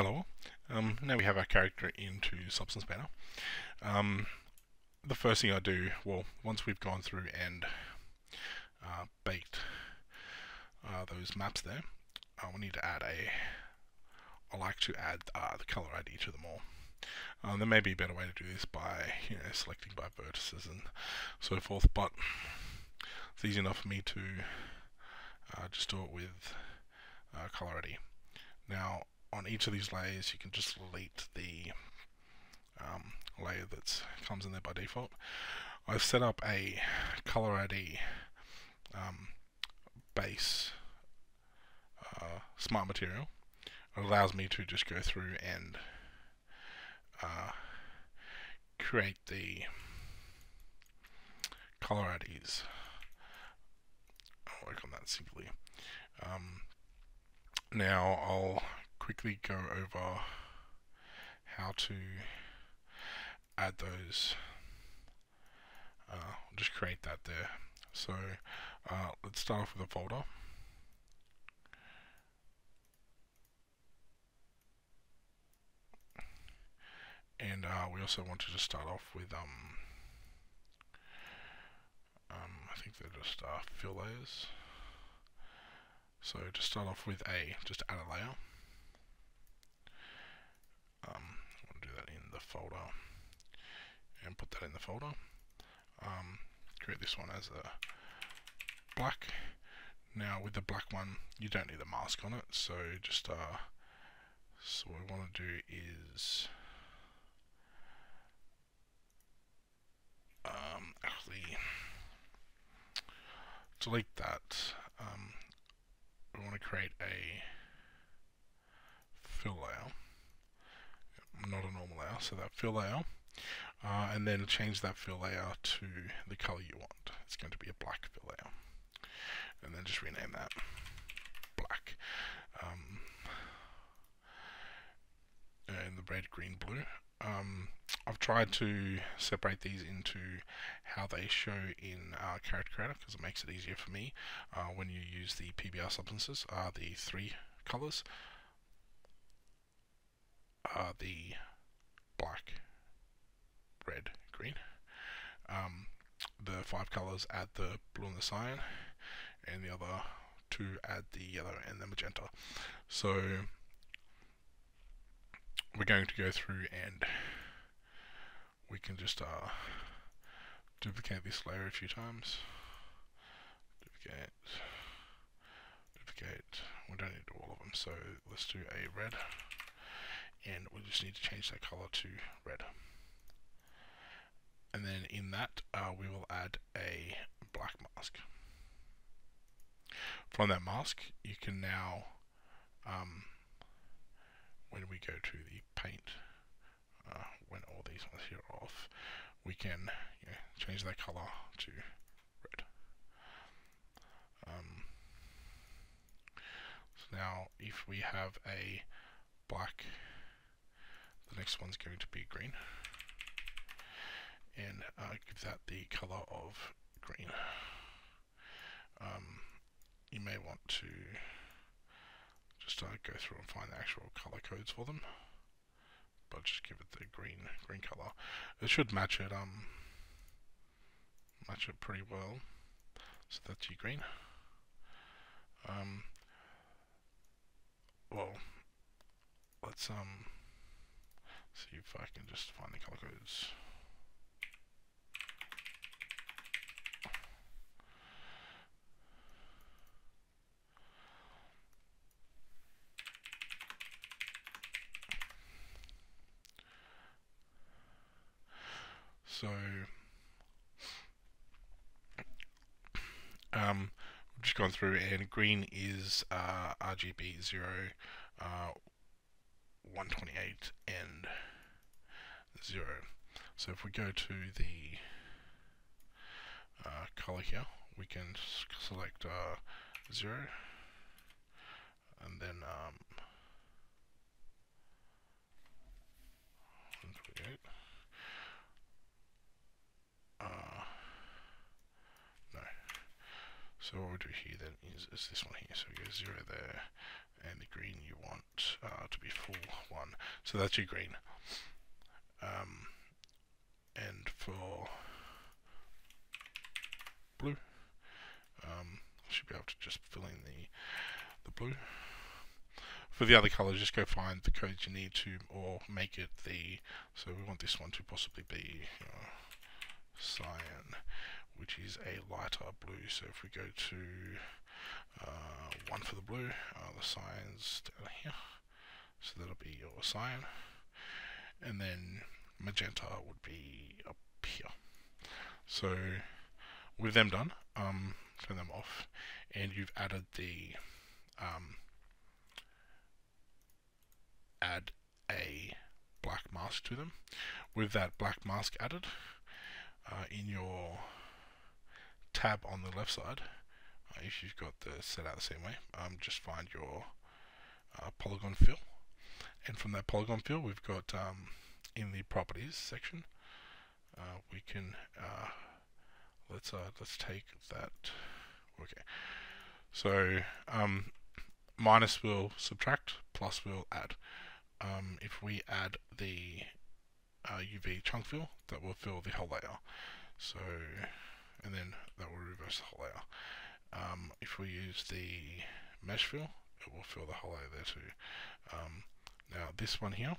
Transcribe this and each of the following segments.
hello. Um, now we have our character into Substance Painter. Um, the first thing I do, well, once we've gone through and uh, baked uh, those maps there, uh, we need to add a, I like to add uh, the color ID to them all. Um, there may be a better way to do this by you know, selecting by vertices and so forth, but it's easy enough for me to uh, just do it with color ID. Now, on each of these layers, you can just delete the um, layer that comes in there by default. I've set up a color ID um, base uh, smart material. It allows me to just go through and uh, create the color IDs. I'll work on that simply. Um, now I'll quickly go over how to add those. Uh, just create that there. So uh, let's start off with a folder. And uh, we also want to just start off with, um, um, I think they're just uh, fill layers. So to start off with A, just add a layer. Um, I'll do that in the folder and put that in the folder. Um, create this one as a black. Now with the black one, you don't need a mask on it, so just uh, so what I want to do is um, actually delete that. Um, we want to create a fill layer not a normal layer, so that fill layer, uh, and then change that fill layer to the color you want. It's going to be a black fill layer, and then just rename that black. Um, and the red, green, blue. Um, I've tried to separate these into how they show in uh, Character Creator because it makes it easier for me uh, when you use the PBR substances, uh, the three colors are the black, red, green. Um, the five colors add the blue and the cyan, and the other two add the yellow and the magenta. So we're going to go through and we can just uh, duplicate this layer a few times. Duplicate, duplicate. We don't need to do all of them, so let's do a red and we just need to change that color to red. And then in that, uh, we will add a black mask. From that mask, you can now, um, when we go to the paint, uh, when all these ones here are off, we can you know, change that color to red. Um, so now, if we have a black the next one's going to be green. And uh, give that the color of green. Um, you may want to just uh, go through and find the actual color codes for them. But just give it the green green color. It should match it um match it pretty well. So that's your green. Um, well, let's um see if I can just find the color codes. So, um, we've just gone through and green is uh, RGB 0, uh, 128 and 0. So if we go to the uh, color here, we can select uh, 0 and then um, Uh, no. So what we do here then is, is this one here. So we go 0 there, and the green you want uh, to be full one. So that's your green. Um, and for blue, um, should be able to just fill in the the blue. For the other colors, just go find the codes you need to, or make it the. So we want this one to possibly be you know, cyan, which is a lighter blue. So if we go to uh, one for the blue, uh, the cyan's down here, so that'll be your cyan, and then magenta would be up here. So with them done, um, turn them off, and you've added the um, add a black mask to them. With that black mask added, uh, in your tab on the left side, uh, if you've got the set out the same way, um, just find your uh, polygon fill, and from that polygon fill, we've got um, in the properties section, uh, we can uh, let's uh, let's take that. Okay, so um, minus will subtract, plus will add. Um, if we add the UV uh, chunk fill, that will fill the whole layer. So, and then that will reverse the whole layer. Um, if we use the mesh fill, it will fill the whole layer there too. Um, now this one here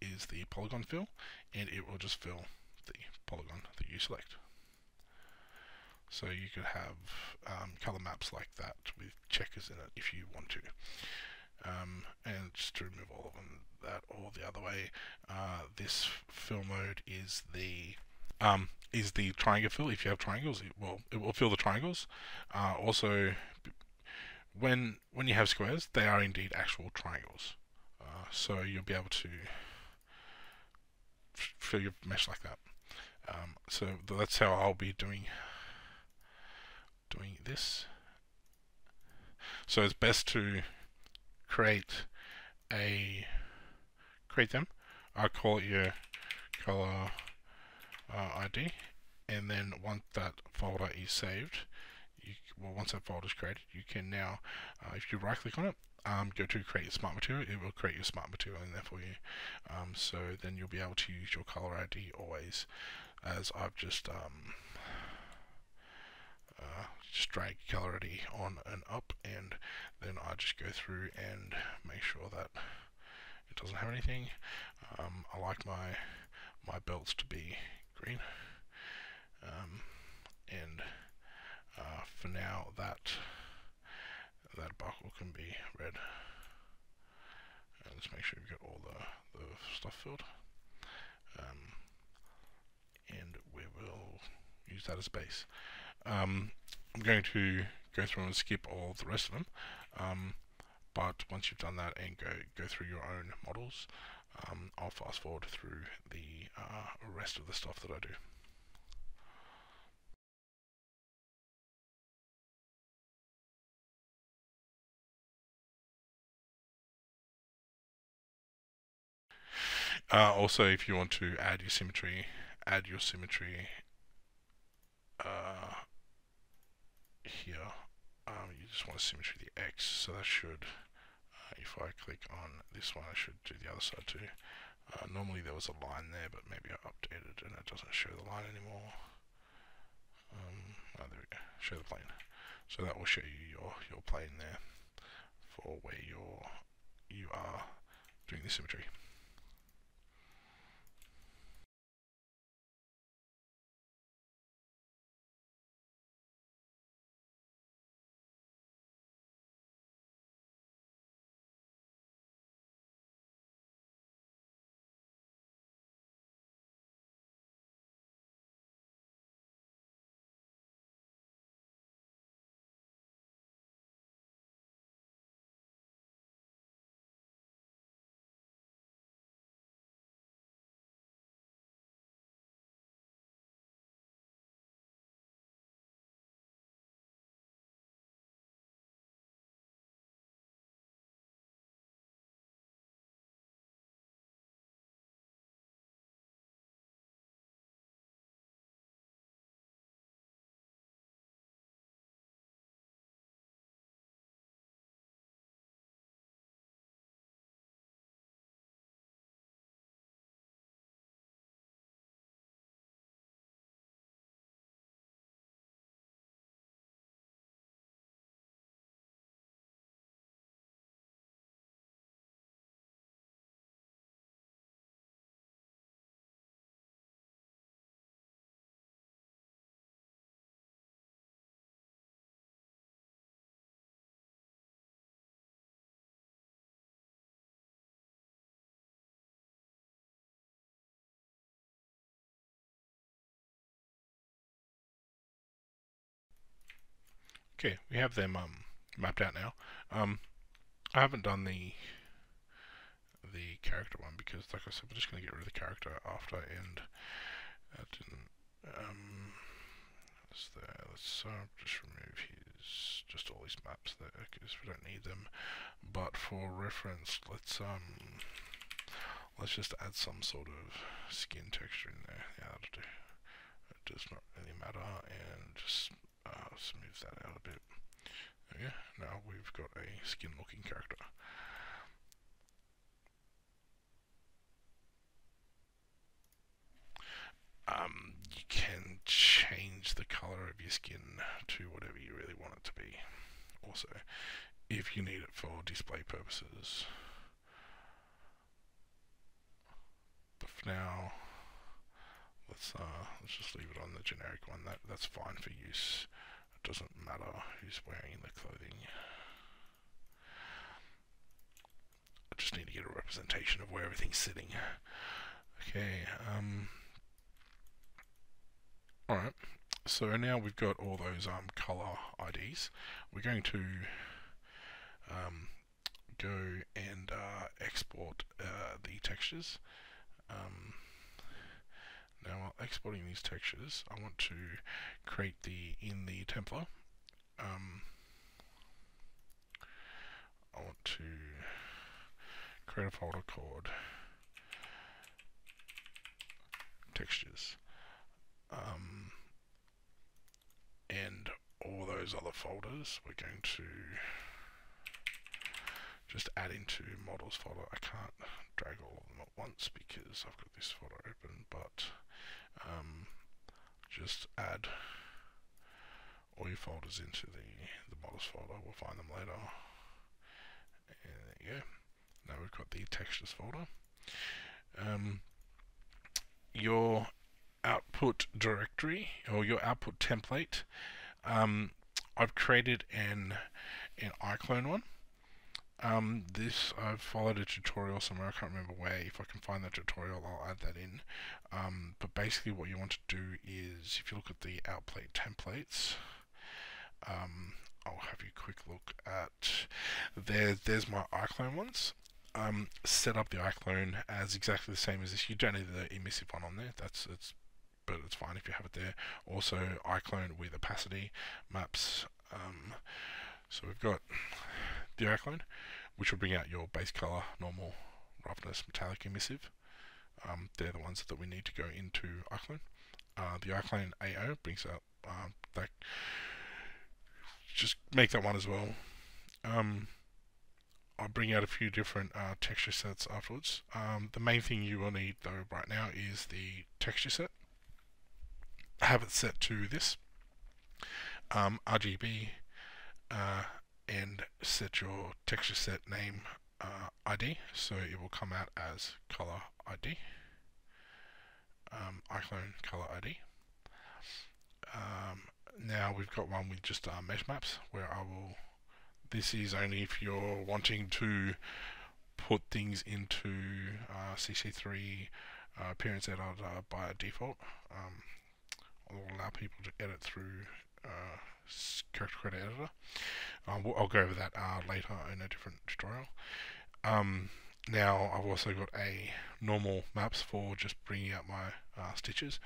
is the polygon fill, and it will just fill the polygon that you select. So you could have um, color maps like that with checkers in it if you want to. Um, and just to remove all of them, that all the other way, uh, this fill mode is the um, is the triangle fill. If you have triangles, it will it will fill the triangles. Uh, also, when when you have squares, they are indeed actual triangles. Uh, so you'll be able to fill your mesh like that. Um, so that's how I'll be doing doing this. So it's best to create a create them. I'll call it your color uh, ID, and then once that folder is saved, you, well, once that folder is created, you can now, uh, if you right click on it, um, go to create smart material, it will create your smart material in there for you. Um, so then you'll be able to use your color ID always, as I've just um, uh, just drag ID on and up, and then I just go through and make sure that it doesn't have anything. Um, I like my my belts to be green, um, and uh, for now that that buckle can be red. And let's make sure we get all the, the stuff filled. Um, and we will as base. Um, I'm going to go through and skip all the rest of them. Um, but once you've done that and go go through your own models, um, I'll fast forward through the uh, rest of the stuff that I do. Uh, also, if you want to add your symmetry, add your symmetry uh, here. Um, you just want to symmetry the X, so that should, uh, if I click on this one, I should do the other side too. Uh, normally there was a line there, but maybe I updated and it doesn't show the line anymore. Um, oh, there we go, show the plane. So that will show you your, your plane there for where you're, you are doing the symmetry. Okay, we have them um, mapped out now. Um, I haven't done the the character one because, like I said, we're just going to get rid of the character after, and that didn't. Um, that's there. Let's uh, just remove his just all these maps there because we don't need them. But for reference, let's um, let's just add some sort of skin texture in there. Yeah, that'll do. It does not really matter, and just uh, smooth that out a bit. Yeah, now we've got a skin looking character. Um, you can change the color of your skin to whatever you really want it to be. Also, if you need it for display purposes. But for now, let's uh, let's just leave it on the generic one. That that's fine for use. It doesn't matter who's wearing the clothing. I just need to get a representation of where everything's sitting. Okay, um, alright, so now we've got all those um, color IDs. We're going to um, go and uh, export uh, the textures. Um, now while exporting these textures, I want to create the, in the Templar, um, I want to create a folder called textures. Um, and all those other folders we're going to just add into models folder. I can't drag all of them at once because I've got this folder open, but um, just add all your folders into the, the models folder. We'll find them later. And there you go. Now we've got the textures folder. Um, your output directory or your output template. Um, I've created an an iClone one. Um, this, I've followed a tutorial somewhere, I can't remember where, if I can find that tutorial I'll add that in. Um, but basically what you want to do is, if you look at the output templates, um, I'll have you quick look at, there. there's my iClone ones. Um, set up the iClone as exactly the same as this. You don't need the emissive one on there, that's it's, but it's fine if you have it there. Also iClone with opacity maps. Um, so we've got the iClone, which will bring out your base color, normal, roughness, metallic, emissive. Um, they're the ones that we need to go into iClone. Uh, the iClone AO brings out uh, that. Just make that one as well. Um, I'll bring out a few different uh, texture sets afterwards. Um, the main thing you will need though right now is the texture set. Have it set to this um, RGB uh, and set your texture set name uh, ID so it will come out as color ID um, iClone color ID um, now we've got one with just uh, mesh maps where I will this is only if you're wanting to put things into uh, CC3 uh, appearance editor by default um, I'll allow people to edit through uh, character creator editor. Um, I'll go over that uh, later in a different tutorial. Um, now I've also got a normal maps for just bringing out my uh, stitches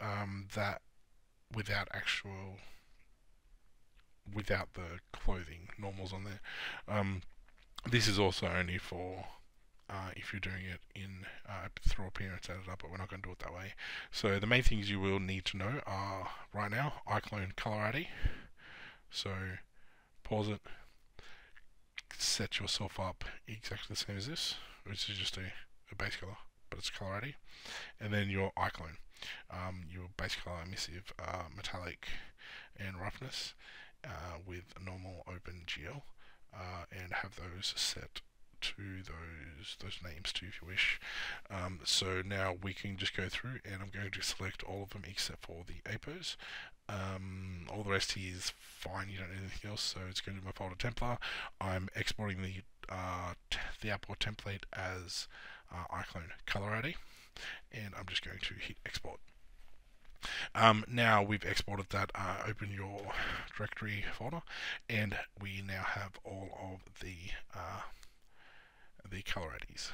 um, that without actual without the clothing normals on there. Um, this is also only for uh, if you're doing it in uh, through appearance editor, but we're not going to do it that way. So the main things you will need to know are right now iClone color ID. So pause it, set yourself up exactly the same as this, which is just a, a base color, but it's color ID, and then your iClone, um, your base color emissive, uh, metallic, and roughness uh, with normal open GL, uh, and have those set to those those names too if you wish. Um, so now we can just go through and I'm going to select all of them except for the APOs. Um, all the rest is fine, you don't need anything else, so it's going to my folder Templar. I'm exporting the uh, the output template as uh, iClone color ID and I'm just going to hit export. Um, now we've exported that, uh, open your directory folder, and we now have all of the uh, the color IDs.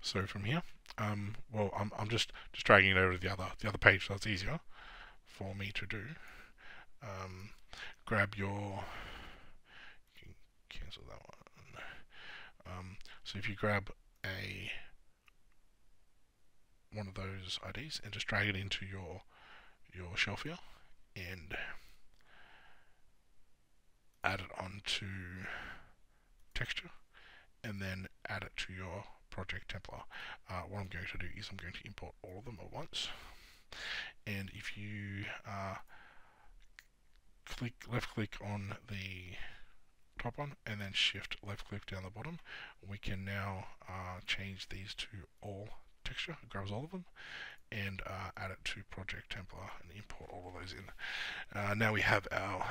So from here, um, well, I'm, I'm just, just dragging it over to the other the other page, so it's easier for me to do. Um, grab your cancel that one. Um, so if you grab a one of those IDs and just drag it into your your shelf here and add it onto texture and then add it to your project template. Uh, what I'm going to do is I'm going to import all of them at once. And if you uh, click left click on the top one and then shift left click down the bottom we can now uh, change these to all texture it grabs all of them and uh, add it to project template and import all of those in. Uh, now we have our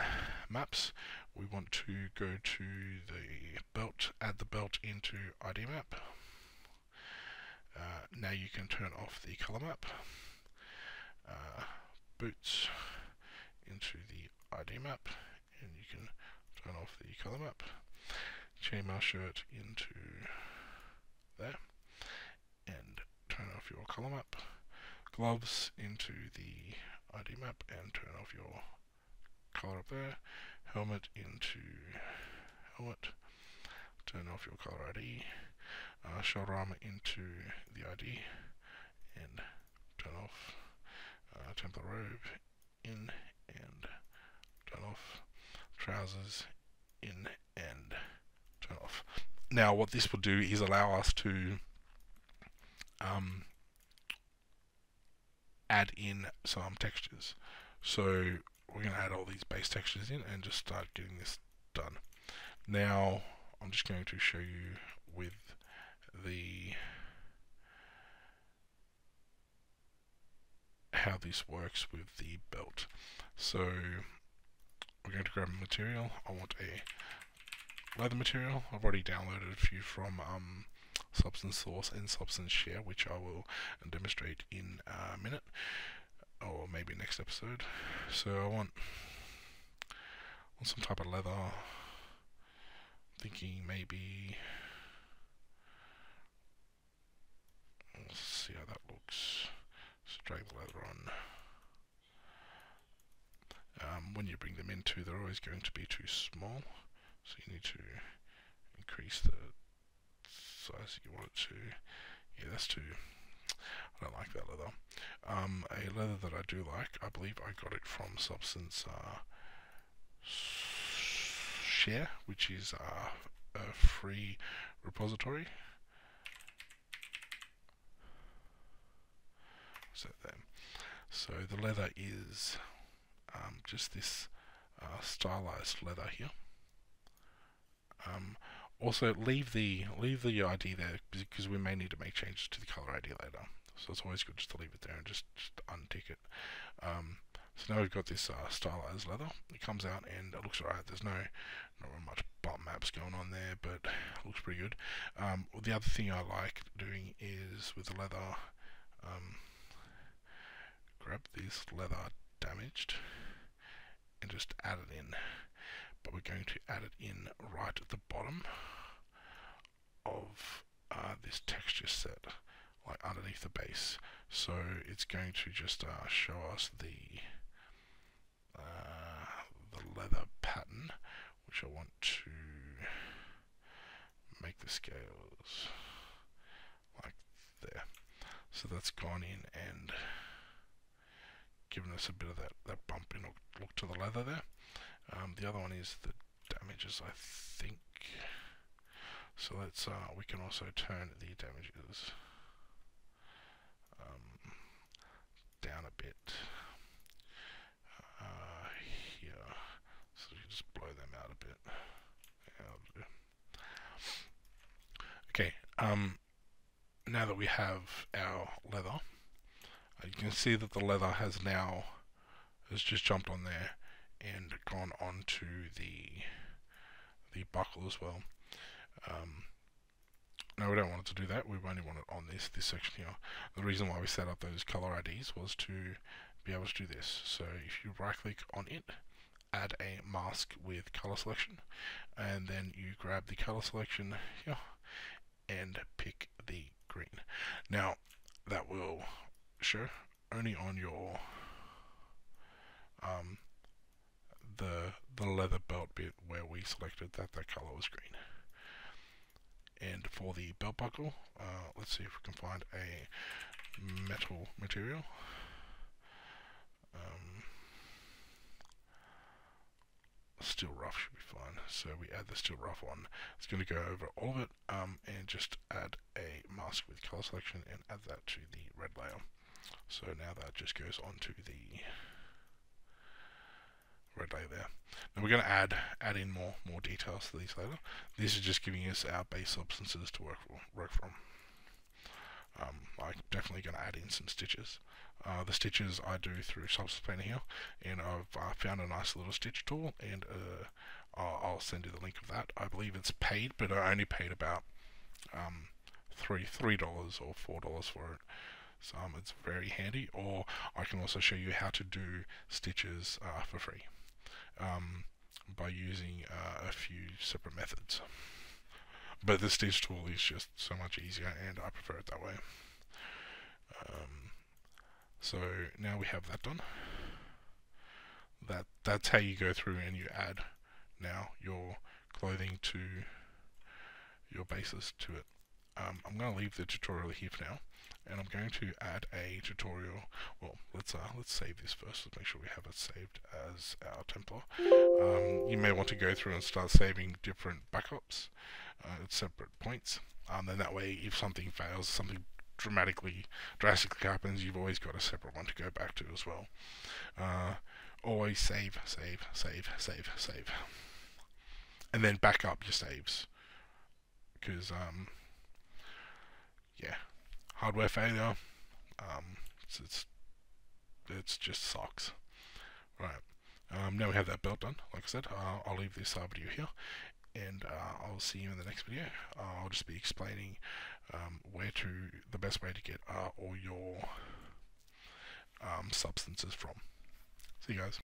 maps we want to go to the belt add the belt into ID map. Uh, now you can turn off the color map. Uh, boots into the ID map and you can turn off the color map. Chainmail shirt into there and turn off your color map. Gloves into the ID map and turn off your color up there helmet into helmet turn off your color ID uh, armor into the ID and turn off uh, template robe in and turn off trousers in and turn off. Now what this will do is allow us to um, add in some textures. So we're going to add all these base textures in and just start getting this done now I'm just going to show you with the how this works with the belt. So we're going to grab a material. I want a leather material. I've already downloaded a few from um, Substance Source and Substance Share, which I will demonstrate in a minute, or maybe next episode. So I want, want some type of leather. Thinking maybe. Let's see how that looks drag the leather on. Um, when you bring them into, they're always going to be too small, so you need to increase the size you want it to. Yeah, that's too. I don't like that leather. Um, a leather that I do like, I believe I got it from Substance uh, Share, which is uh, a free repository. So. So the leather is um, just this uh, stylized leather here. Um, also leave the leave the ID there because we may need to make changes to the color ID later. So it's always good just to leave it there and just, just untick it. Um, so now we've got this uh, stylized leather. It comes out and it looks alright. There's no not much bump maps going on there, but looks pretty good. Um, the other thing I like doing is with the leather. Um, grab this leather damaged and just add it in but we're going to add it in right at the bottom of uh, this texture set like underneath the base so it's going to just uh, show us the uh, the leather pattern which I want to make the scales like there so that's gone in and given us a bit of that, that bump in look to the leather there. Um, the other one is the damages, I think. So let's, uh, we can also turn the damages um, down a bit uh, here. So you just blow them out a bit. Yeah, okay, um, now that we have our leather, you can see that the leather has now has just jumped on there and gone onto the the buckle as well. Um, now we don't want it to do that, we only want it on this, this section here. The reason why we set up those color IDs was to be able to do this. So if you right click on it, add a mask with color selection, and then you grab the color selection here and pick the green. Now that will show only on your um, the the leather belt bit where we selected that that color was green. And for the belt buckle, uh, let's see if we can find a metal material. Um, steel rough should be fine. So we add the steel rough on. It's going to go over all of it um, and just add a mask with color selection and add that to the red layer. So now that just goes onto the red layer there. Now we're going to add add in more more details to these later. This is just giving us our base substances to work work from. Um, I'm definitely going to add in some stitches. Uh, the stitches I do through Substance here, and I've uh, found a nice little stitch tool, and uh, I'll, I'll, send you the link of that. I believe it's paid, but I only paid about um, three three dollars or four dollars for it. So um, it's very handy. Or I can also show you how to do stitches uh, for free um, by using uh, a few separate methods. But the stitch tool is just so much easier and I prefer it that way. Um, so now we have that done. That That's how you go through and you add now your clothing to your bases to it. Um, I'm going to leave the tutorial here for now and I'm going to add a tutorial. Well, let's uh, let's save this first. Let's make sure we have it saved as our Templar. Um, you may want to go through and start saving different backups uh, at separate points. Um, then that way, if something fails, something dramatically, drastically happens, you've always got a separate one to go back to as well. Uh, always save, save, save, save, save, and then back up your saves because um, yeah, hardware failure. Um, it's, it's, it's just sucks. Right. Um, now we have that belt done. Like I said, uh, I'll leave this uh, video here, and uh, I'll see you in the next video. Uh, I'll just be explaining um, where to the best way to get uh, all your um, substances from. See you guys.